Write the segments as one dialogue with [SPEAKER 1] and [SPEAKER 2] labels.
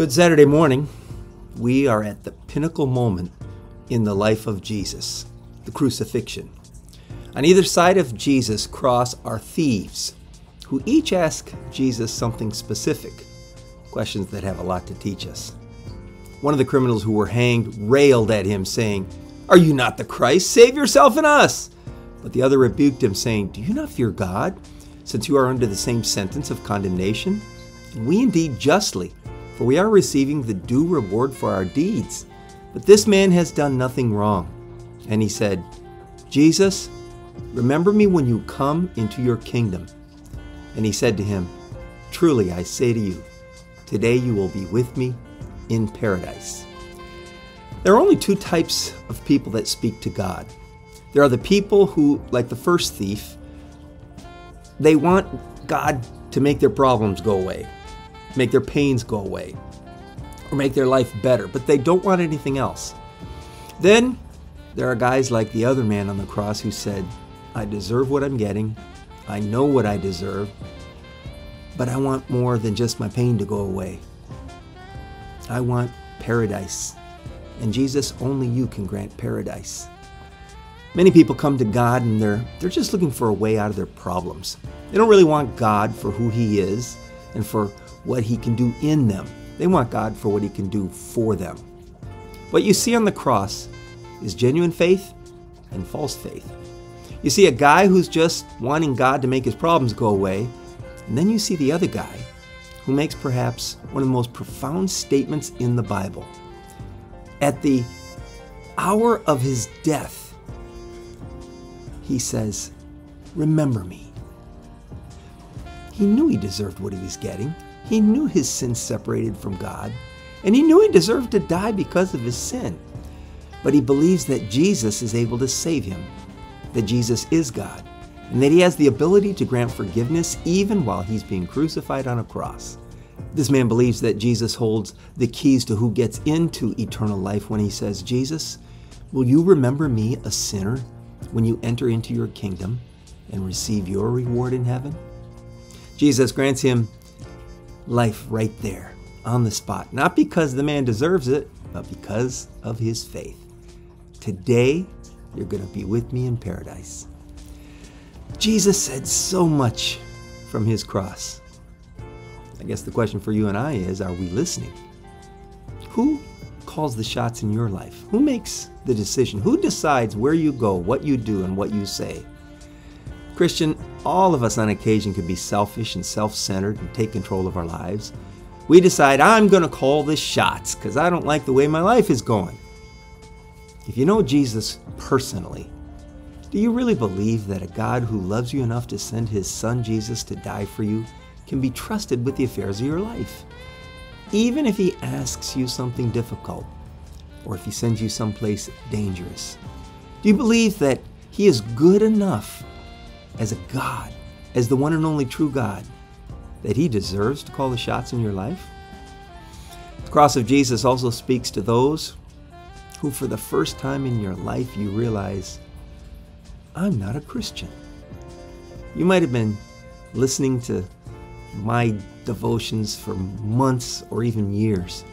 [SPEAKER 1] Good Saturday morning. We are at the pinnacle moment in the life of Jesus, the crucifixion. On either side of Jesus' cross are thieves who each ask Jesus something specific, questions that have a lot to teach us. One of the criminals who were hanged railed at him, saying, Are you not the Christ? Save yourself and us! But the other rebuked him, saying, Do you not fear God, since you are under the same sentence of condemnation? We indeed justly, for we are receiving the due reward for our deeds. But this man has done nothing wrong. And he said, Jesus, remember me when you come into your kingdom. And he said to him, Truly I say to you, today you will be with me in paradise. There are only two types of people that speak to God. There are the people who, like the first thief, they want God to make their problems go away, make their pains go away, or make their life better, but they don't want anything else. Then there are guys like the other man on the cross who said, I deserve what I'm getting, I know what I deserve, but I want more than just my pain to go away. I want paradise. And Jesus, only you can grant paradise. Many people come to God and they're they're just looking for a way out of their problems. They don't really want God for who he is and for what he can do in them. They want God for what he can do for them. What you see on the cross is genuine faith and false faith. You see a guy who's just wanting God to make his problems go away, and then you see the other guy who makes perhaps one of the most profound statements in the Bible. At the hour of his death, he says, Remember me. He knew he deserved what he was getting. He knew his sin separated from God, and he knew he deserved to die because of his sin. But he believes that Jesus is able to save him, that Jesus is God, and that he has the ability to grant forgiveness even while he's being crucified on a cross. This man believes that Jesus holds the keys to who gets into eternal life when he says, Jesus, will you remember me, a sinner, when you enter into your kingdom and receive your reward in heaven? Jesus grants him life right there, on the spot, not because the man deserves it, but because of his faith. Today, you're going to be with me in paradise. Jesus said so much from his cross. I guess the question for you and I is are we listening? Who calls the shots in your life? Who makes the decision? Who decides where you go, what you do, and what you say? Christian, all of us on occasion can be selfish and self centered and take control of our lives. We decide, I'm going to call the shots because I don't like the way my life is going. If you know Jesus personally, do you really believe that a God who loves you enough to send his son Jesus to die for you can be trusted with the affairs of your life? Even if he asks you something difficult, or if he sends you someplace dangerous? Do you believe that he is good enough as a God, as the one and only true God, that he deserves to call the shots in your life? The cross of Jesus also speaks to those who, for the first time in your life, you realize I'm not a Christian. You might have been listening to my devotions for months or even years,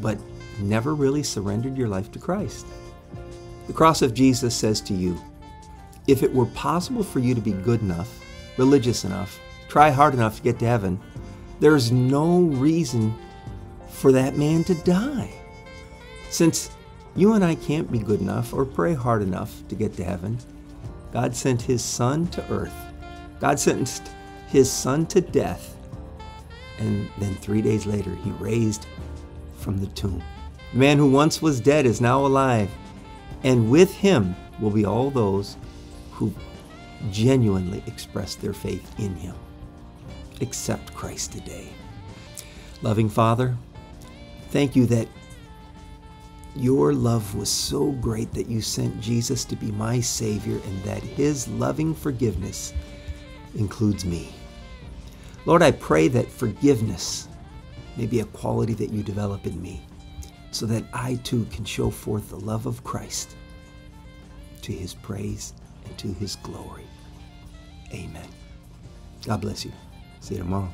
[SPEAKER 1] but never really surrendered your life to Christ. The cross of Jesus says to you, if it were possible for you to be good enough, religious enough, try hard enough to get to heaven, there's no reason for that man to die. Since you and I can't be good enough or pray hard enough to get to heaven, God sent his son to earth. God sentenced his son to death. And then three days later, he raised from the tomb. The man who once was dead is now alive. And with him will be all those who genuinely express their faith in him. Accept Christ today. Loving Father, thank you that your love was so great that you sent Jesus to be my Savior and that His loving forgiveness includes me. Lord, I pray that forgiveness may be a quality that you develop in me so that I too can show forth the love of Christ to His praise to His glory. Amen. God bless you. See you tomorrow.